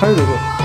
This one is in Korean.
하이 되고